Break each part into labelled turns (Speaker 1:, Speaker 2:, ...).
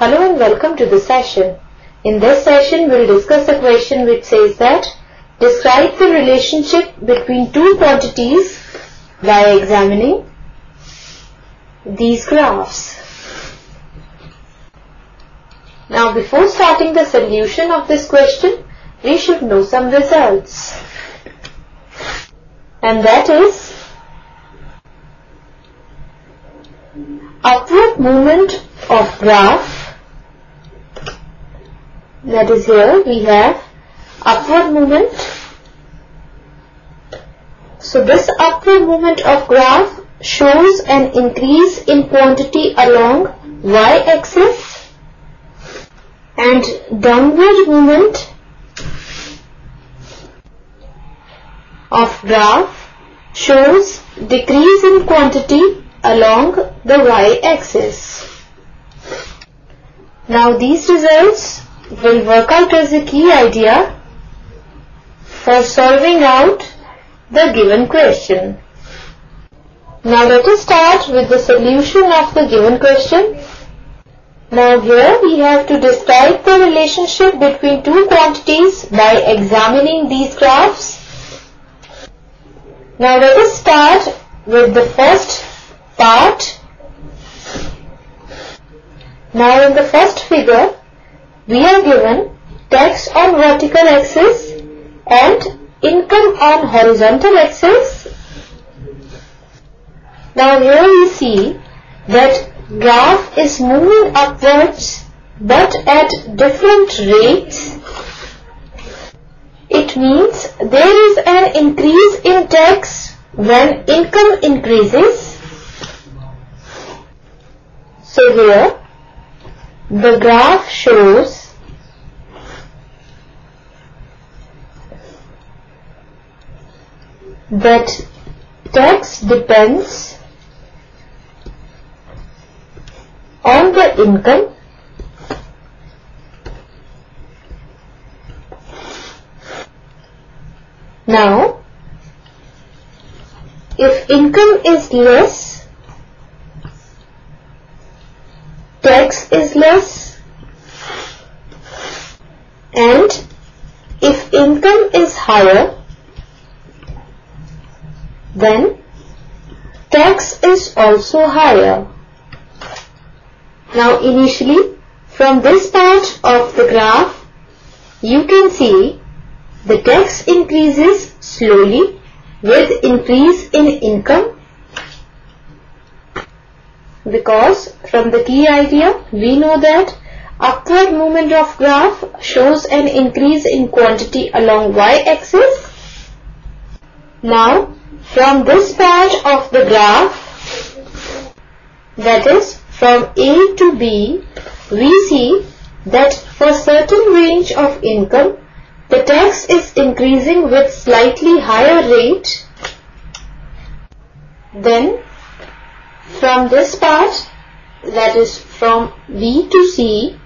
Speaker 1: Hello and welcome to the session. In this session, we'll discuss a question which says that describe the relationship between two quantities by examining these graphs. Now before starting the solution of this question, we should know some results. And that is upward movement of graph that is here we have upward movement so this upward movement of graph shows an increase in quantity along y-axis and downward movement of graph shows decrease in quantity along the y-axis. Now these results will work out as a key idea for solving out the given question. Now let us start with the solution of the given question. Now here we have to describe the relationship between two quantities by examining these graphs. Now let us start with the first part. Now in the first figure, we are given tax on vertical axis and income on horizontal axis. Now here we see that graph is moving upwards but at different rates. It means there is an increase in tax when income increases. So here the graph shows that tax depends on the income now if income is less tax is less and if income is higher then tax is also higher. Now initially from this part of the graph you can see the tax increases slowly with increase in income because from the key idea we know that upward movement of graph shows an increase in quantity along y-axis. Now from this part of the graph that is from A to B we see that for certain range of income the tax is increasing with slightly higher rate then from this part that is from B to C.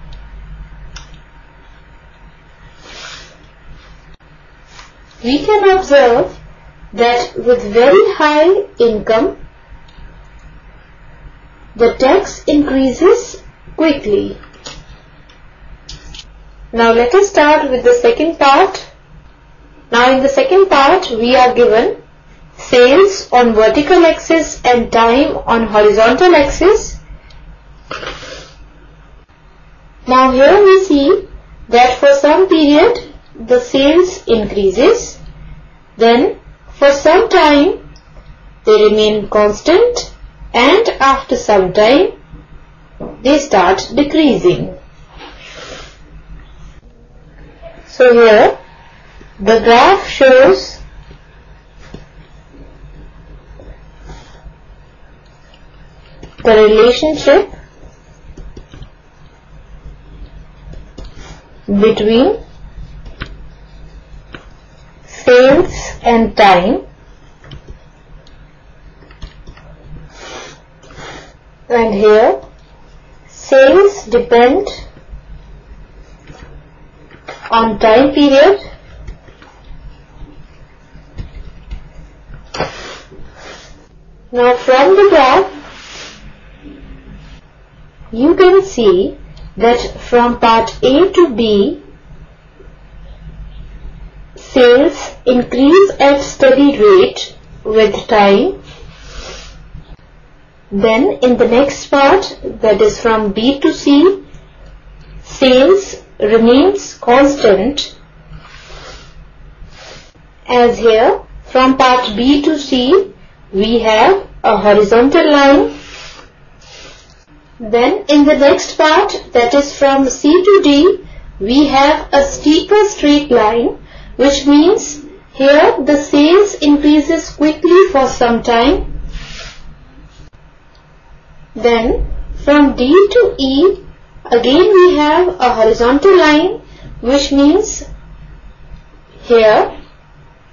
Speaker 1: We can observe that with very high income the tax increases quickly. Now let us start with the second part. Now in the second part we are given sales on vertical axis and time on horizontal axis. Now here we see that for some period the sales increases then for some time they remain constant and after some time they start decreasing. So here the graph shows the relationship between sales and time. And here sales depend on time period. Now from the graph you can see that from part A to B, sales increase at steady rate with time. Then in the next part, that is from B to C, sales remains constant as here from part B to C we have a horizontal line then in the next part that is from C to D we have a steeper straight line which means here the sales increases quickly for some time then from D to E again we have a horizontal line which means here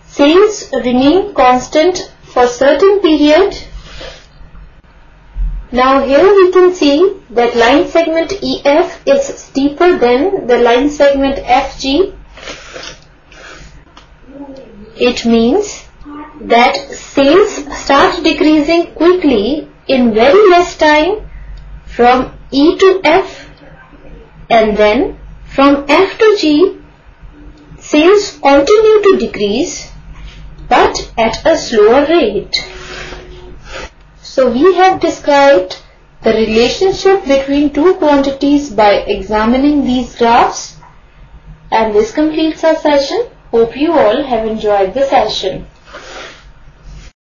Speaker 1: sales remain constant for certain period now here we can see that line segment EF is steeper than the line segment FG. It means that sales start decreasing quickly in very less time from E to F and then from F to G sales continue to decrease but at a slower rate. So we have described the relationship between two quantities by examining these graphs and this completes our session. Hope you all have enjoyed the session.